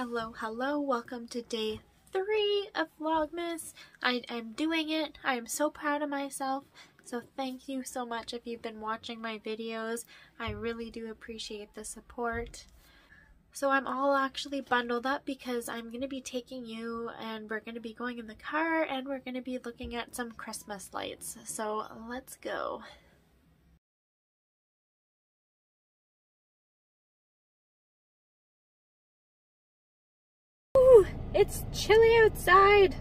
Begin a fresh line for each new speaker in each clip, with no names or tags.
Hello, hello, welcome to day three of Vlogmas. I am doing it. I am so proud of myself. So thank you so much if you've been watching my videos. I really do appreciate the support. So I'm all actually bundled up because I'm going to be taking you and we're going to be going in the car and we're going to be looking at some Christmas lights. So let's go. It's chilly outside.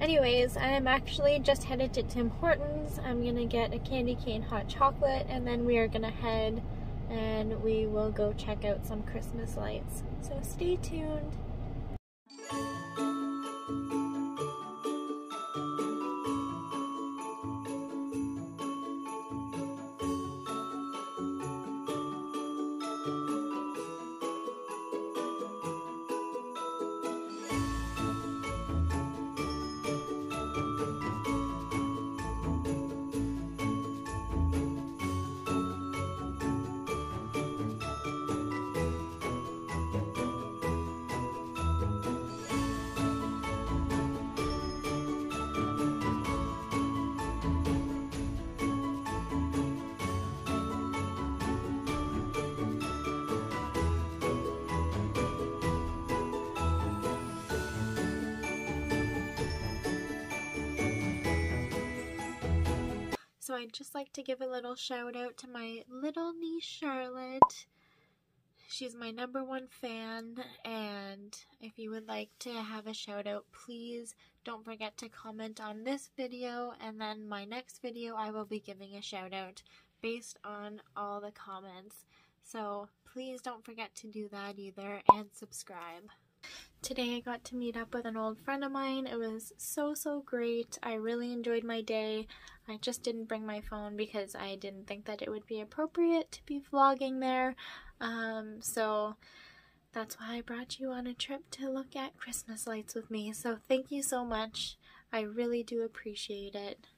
Anyways, I am actually just headed to Tim Hortons. I'm gonna get a candy cane hot chocolate and then we are gonna head and we will go check out some Christmas lights. So stay tuned. So I'd just like to give a little shout out to my little niece Charlotte. She's my number one fan, and if you would like to have a shout out, please don't forget to comment on this video, and then my next video I will be giving a shout out based on all the comments. So please don't forget to do that either, and subscribe. Today I got to meet up with an old friend of mine. It was so, so great. I really enjoyed my day. I just didn't bring my phone because I didn't think that it would be appropriate to be vlogging there. Um, so that's why I brought you on a trip to look at Christmas lights with me. So thank you so much. I really do appreciate it.